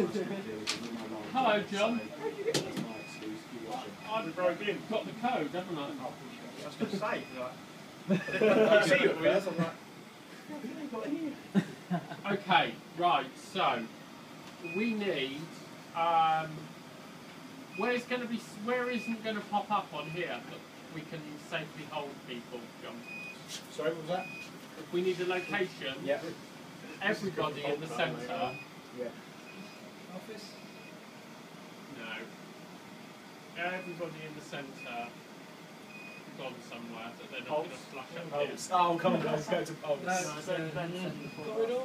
Hello, John. I've broke in. Got the code, haven't I? I was going to say, like, I see you I'm like, Okay, right, so we need um, where's going to be where isn't going to pop up on here that we can safely hold people, John? sorry, what was that? If we need a location, Yeah. everybody in the centre. Everybody in the centre gone somewhere that they're not going to Pulse. flash up here. Pulse. Oh, come on guys, go to Pulse. No, it's, Corridor?